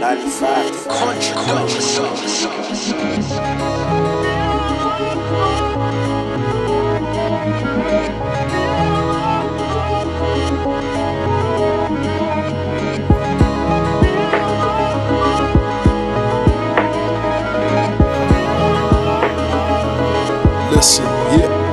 95. Contra, Listen, yeah.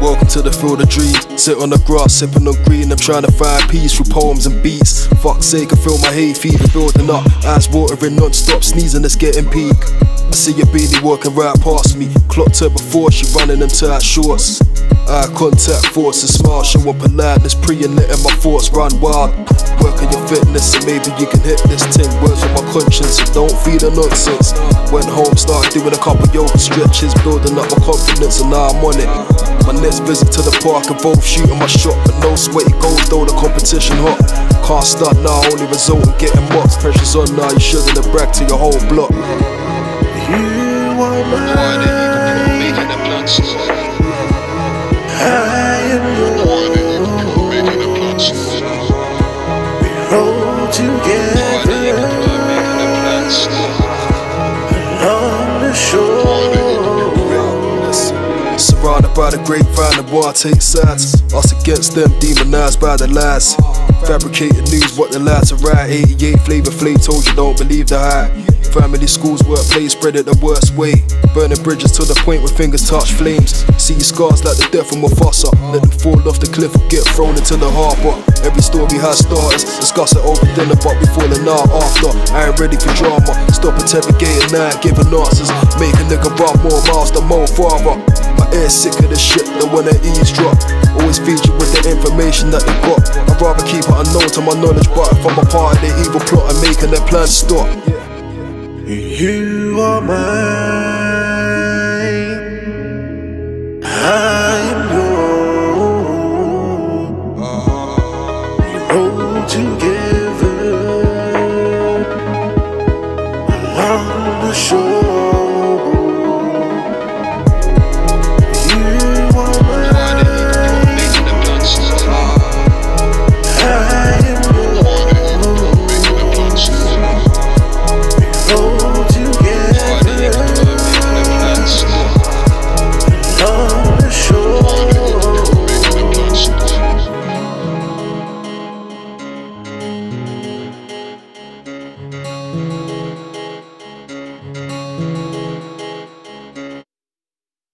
Welcome to the field of dreams. Sit on the grass, sipping on green. I'm trying to find peace through poems and beats. Fuck's sake, I feel my hay fever building up. Eyes watering non-stop, sneezing, it's getting peak. I see your beanie walking right past me. Clocked her before she running them tight shorts. Eye contact, thoughts and smile, showing politeness, pre and letting my thoughts run wild. Work on your fitness and maybe you can hit this thing. Words with my conscience, so don't feed the nonsense. Went home, started doing a couple yoga stretches, building up my confidence, and now I'm on it. My next visit to the park involved shooting my shot, but no sweaty goals though the competition hot. Can't start now, only result in getting mocked. Pressure's on now, you shouldn't have bragged to your whole block. You are mine. together on the shore. By the grapevine and war take sides. Us against them, demonized by the lies. Fabricated news, what the lies are right. 88 Flavor Flav told you don't believe the hype. Family, schools, workplace, spread it the worst way. Burning bridges to the point where fingers touch flames. See scars like the death of Mufasa. Let them fall off the cliff or get thrown into the harbor. Every story has starters. Discuss it over dinner, but we falling out after. I ain't ready for drama. Stop interrogating now, giving answers. Make a nigga run more miles than Mo Farah. My ear's sick of the shit, don't wanna eavesdrop. Always feed you with the information that they got. I'd rather keep it unknown to my knowledge, but if I'm a part of the evil plot, I'm making their plans stop. You are mine. I am yours. We roll together.